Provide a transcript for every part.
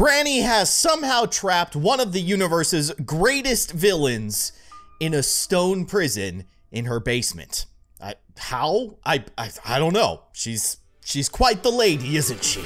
Granny has somehow trapped one of the universe's greatest villains in a stone prison in her basement. I, how? I, I I don't know. She's she's quite the lady, isn't she?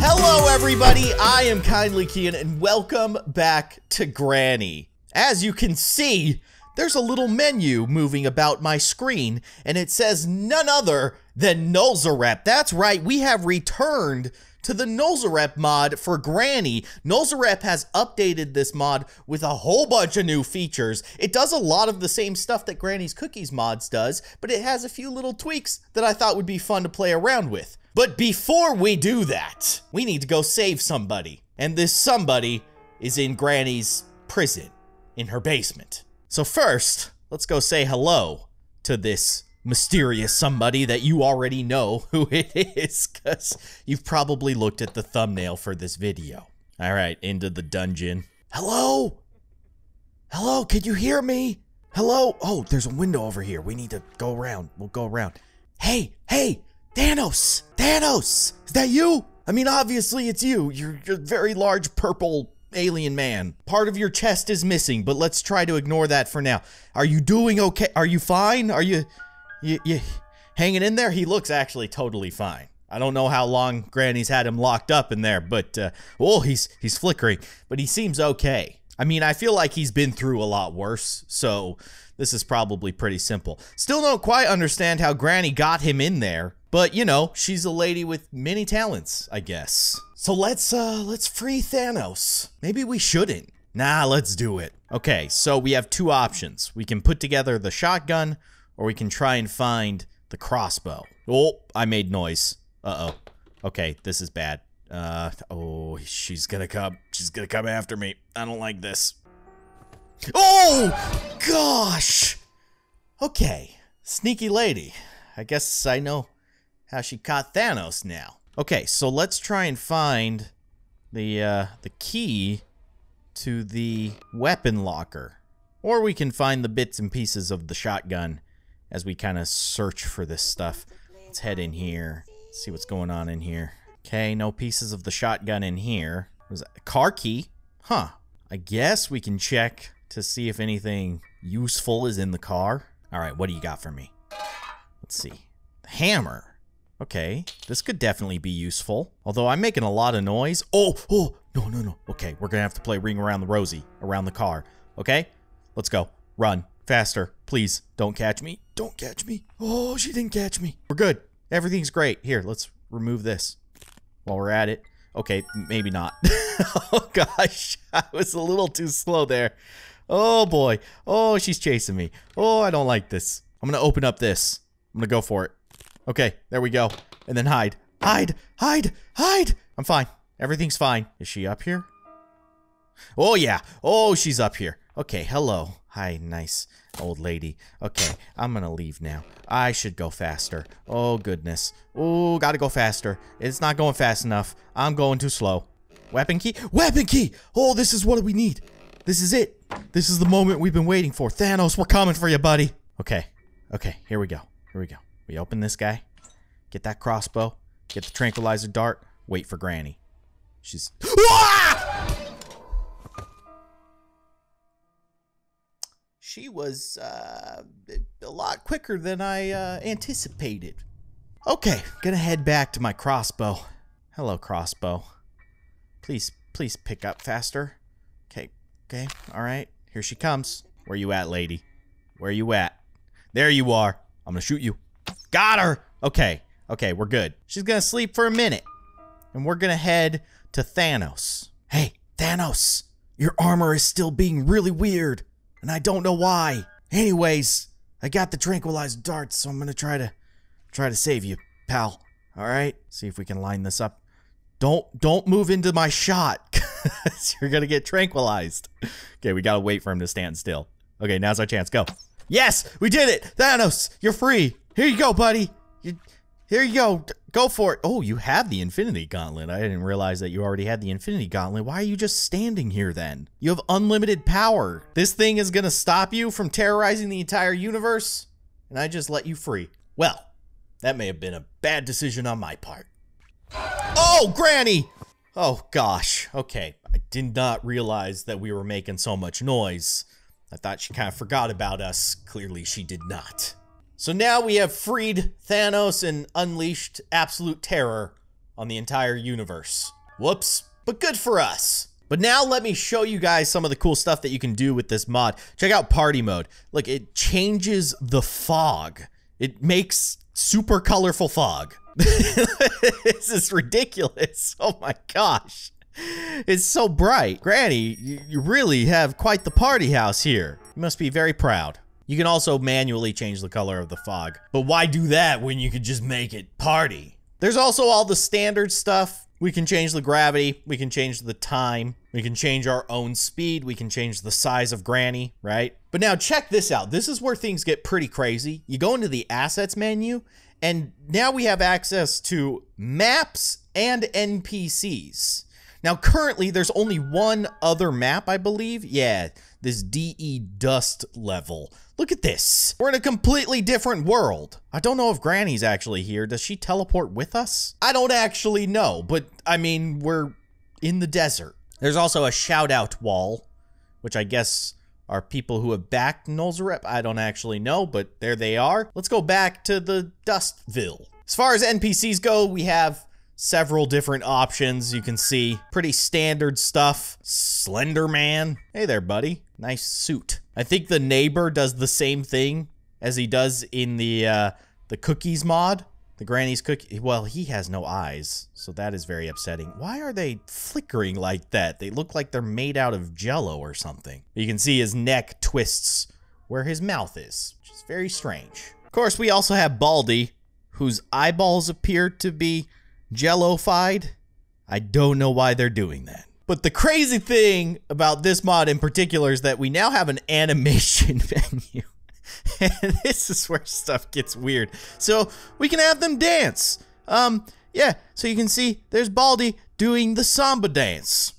Hello, everybody. I am Kindly Keyin, and welcome back to Granny. As you can see, there's a little menu moving about my screen, and it says none other than Nullzerep. That's right, we have returned to the Nullzerep mod for Granny. Nullzerep has updated this mod with a whole bunch of new features. It does a lot of the same stuff that Granny's Cookies mods does, but it has a few little tweaks that I thought would be fun to play around with. But before we do that, we need to go save somebody. And this somebody is in Granny's prison in her basement. So first, let's go say hello to this mysterious somebody that you already know who it is, because you've probably looked at the thumbnail for this video. All right, into the dungeon. Hello? Hello, can you hear me? Hello? Oh, there's a window over here. We need to go around. We'll go around. Hey, hey, Thanos! Thanos! Is that you? I mean, obviously it's you. You're, you're a very large purple alien man. Part of your chest is missing, but let's try to ignore that for now. Are you doing okay? Are you fine? Are you, you, you hanging in there? He looks actually totally fine. I don't know how long Granny's had him locked up in there, but uh, oh, he's he's flickering, but he seems okay. I mean, I feel like he's been through a lot worse, so this is probably pretty simple. Still don't quite understand how Granny got him in there, but you know, she's a lady with many talents, I guess. So let's uh let's free Thanos. Maybe we shouldn't. Nah, let's do it. Okay, so we have two options. We can put together the shotgun or we can try and find the crossbow. Oh, I made noise. Uh-oh. Okay, this is bad. Uh, oh, she's gonna come. She's gonna come after me. I don't like this. Oh, gosh. Okay, sneaky lady. I guess I know how she caught Thanos now. Okay, so let's try and find the uh, the key to the weapon locker. Or we can find the bits and pieces of the shotgun as we kind of search for this stuff. Let's head in here, see what's going on in here. Okay, no pieces of the shotgun in here. Was that a car key? Huh. I guess we can check to see if anything useful is in the car. All right, what do you got for me? Let's see. Hammer. Okay, this could definitely be useful. Although I'm making a lot of noise. Oh, oh, no, no, no. Okay, we're gonna have to play Ring Around the Rosie around the car. Okay, let's go. Run. Faster. Please, don't catch me. Don't catch me. Oh, she didn't catch me. We're good. Everything's great. Here, let's remove this while we're at it. Okay, maybe not. oh, gosh. I was a little too slow there. Oh, boy. Oh, she's chasing me. Oh, I don't like this. I'm gonna open up this. I'm gonna go for it. Okay, there we go. And then hide. Hide! Hide! Hide! I'm fine. Everything's fine. Is she up here? Oh, yeah. Oh, she's up here. Okay, hello. Hi, nice old lady. Okay, I'm gonna leave now. I should go faster. Oh, goodness. Oh, gotta go faster. It's not going fast enough. I'm going too slow. Weapon key? Weapon key! Oh, this is what we need. This is it. This is the moment we've been waiting for. Thanos, we're coming for you, buddy. Okay. Okay, here we go. Here we go. We open this guy, get that crossbow, get the tranquilizer dart, wait for Granny. She's. She was uh, a lot quicker than I uh, anticipated. Okay, gonna head back to my crossbow. Hello, crossbow. Please, please pick up faster. Okay, okay, all right. Here she comes. Where you at, lady? Where you at? There you are. I'm gonna shoot you. Got her! Okay, okay, we're good. She's gonna sleep for a minute. And we're gonna head to Thanos. Hey, Thanos! Your armor is still being really weird, and I don't know why. Anyways, I got the tranquilizer darts, so I'm gonna try to try to save you, pal. Alright? See if we can line this up. Don't don't move into my shot. cause You're gonna get tranquilized. Okay, we gotta wait for him to stand still. Okay, now's our chance. Go. Yes, we did it! Thanos, you're free. Here you go, buddy. You, here you go. Go for it. Oh, you have the Infinity Gauntlet. I didn't realize that you already had the Infinity Gauntlet. Why are you just standing here then? You have unlimited power. This thing is gonna stop you from terrorizing the entire universe, and I just let you free. Well, That may have been a bad decision on my part. Oh, Granny! Oh, gosh. Okay. I did not realize that we were making so much noise. I thought she kind of forgot about us. Clearly, she did not. So now we have freed Thanos and unleashed absolute terror on the entire universe. Whoops. But good for us. But now let me show you guys some of the cool stuff that you can do with this mod. Check out party mode. Look, it changes the fog. It makes super colorful fog. this is ridiculous. Oh my gosh. It's so bright. Granny, you really have quite the party house here. You must be very proud. You can also manually change the color of the fog. But why do that when you could just make it party? There's also all the standard stuff we can change the gravity, we can change the time, we can change our own speed, we can change the size of Granny, right? But now check this out. This is where things get pretty crazy. You go into the assets menu, and now we have access to maps and NPCs. Now, currently, there's only one other map, I believe. Yeah, this DE Dust level. Look at this. We're in a completely different world. I don't know if Granny's actually here. Does she teleport with us? I don't actually know, but I mean, we're in the desert. There's also a shout out wall, which I guess are people who have backed Nullzerep. I don't actually know, but there they are. Let's go back to the Dustville. As far as NPCs go, we have several different options. You can see pretty standard stuff. Slender Man. Hey there, buddy. Nice suit. I think the neighbor does the same thing as he does in the uh, the cookies mod. The granny's cookie. Well, he has no eyes, so that is very upsetting. Why are they flickering like that? They look like they're made out of jello or something. You can see his neck twists where his mouth is, which is very strange. Of course, we also have Baldi, whose eyeballs appear to be jello-fied. I don't know why they're doing that. But the crazy thing about this mod in particular is that we now have an animation menu. and this is where stuff gets weird. So we can have them dance. Um, yeah, so you can see there's Baldi doing the samba dance.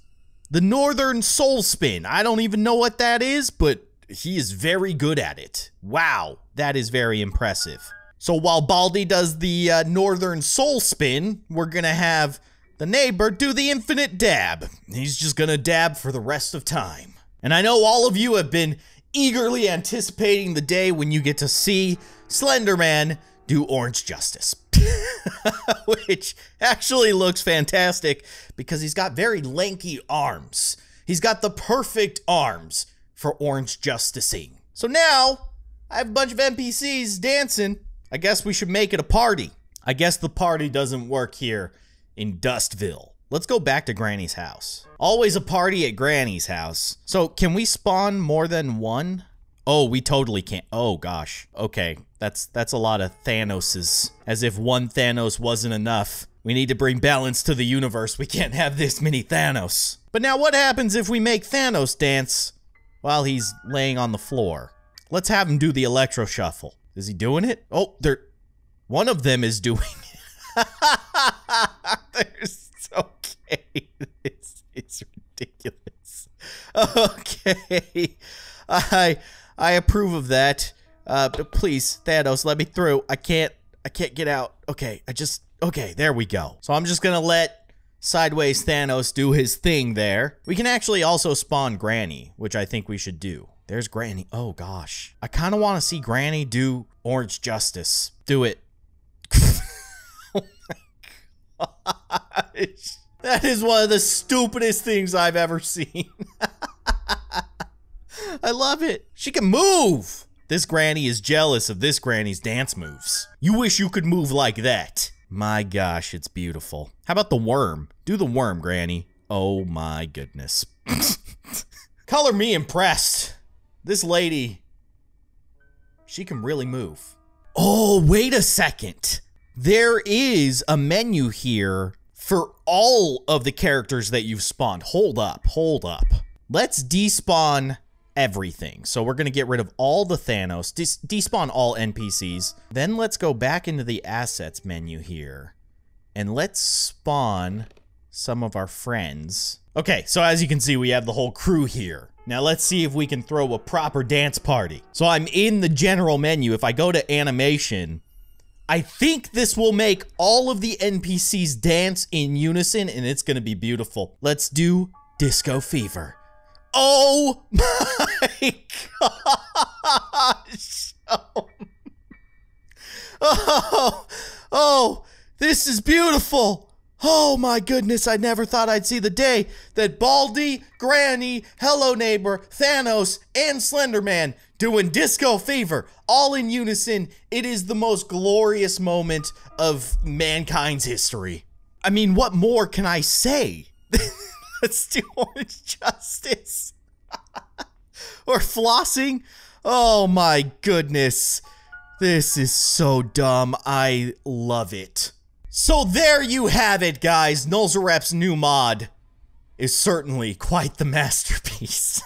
The Northern Soul Spin. I don't even know what that is, but he is very good at it. Wow, that is very impressive. So while Baldi does the uh, Northern Soul Spin, we're gonna have the neighbor do the infinite dab. He's just gonna dab for the rest of time. And I know all of you have been eagerly anticipating the day when you get to see Slenderman do Orange Justice. Which actually looks fantastic because he's got very lanky arms. He's got the perfect arms for Orange Justicing. So now I have a bunch of NPCs dancing I guess we should make it a party. I guess the party doesn't work here in Dustville. Let's go back to Granny's house. Always a party at Granny's house. So can we spawn more than one? Oh, we totally can't. Oh gosh. Okay, that's that's a lot of Thanoses. As if one Thanos wasn't enough. We need to bring balance to the universe. We can't have this many Thanos. But now what happens if we make Thanos dance while he's laying on the floor? Let's have him do the electro shuffle. Is he doing it? Oh, there. One of them is doing it. There's okay. It's, it's ridiculous. Okay. I I approve of that. Uh, but please, Thanos, let me through. I can't I can't get out. Okay, I just okay, there we go. So I'm just gonna let Sideways Thanos do his thing there. We can actually also spawn Granny, which I think we should do. There's Granny. Oh gosh. I kind of want to see Granny do Orange Justice. Do it. oh my gosh. That is one of the stupidest things I've ever seen. I love it. She can move. This granny is jealous of this granny's dance moves. You wish you could move like that. My gosh, it's beautiful. How about the worm? Do the worm, granny. Oh my goodness. Color me impressed. This lady, she can really move. Oh, wait a second. There is a menu here for all of the characters that you've spawned. Hold up, hold up. Let's despawn everything. So we're going to get rid of all the Thanos, des despawn all NPCs. Then let's go back into the assets menu here. And let's spawn some of our friends. Okay, so as you can see, we have the whole crew here. Now let's see if we can throw a proper dance party. So I'm in the general menu. If I go to animation, I think this will make all of the NPCs dance in unison and it's gonna be beautiful. Let's do Disco Fever. Oh my gosh! Oh, oh, oh, this is beautiful. Oh my goodness, I never thought I'd see the day that Baldi, Granny, Hello Neighbor, Thanos, and Slenderman doing Disco Fever all in unison. It is the most glorious moment of mankind's history. I mean, what more can I say? Let's do Orange Justice. or flossing. Oh my goodness. This is so dumb. I love it. So there you have it, guys. Nullzerep's new mod is certainly quite the masterpiece.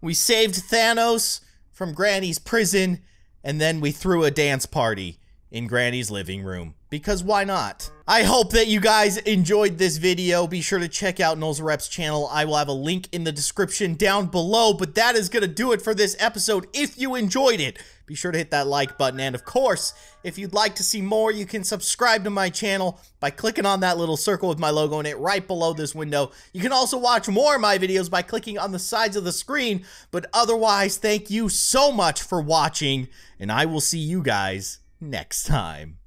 we saved Thanos from Granny's prison, and then we threw a dance party in Granny's living room. Because why not? I hope that you guys enjoyed this video. Be sure to check out Nullzerep's channel. I will have a link in the description down below. But that is going to do it for this episode. If you enjoyed it, be sure to hit that like button. And of course, if you'd like to see more, you can subscribe to my channel by clicking on that little circle with my logo in it right below this window. You can also watch more of my videos by clicking on the sides of the screen. But otherwise, thank you so much for watching. And I will see you guys next time.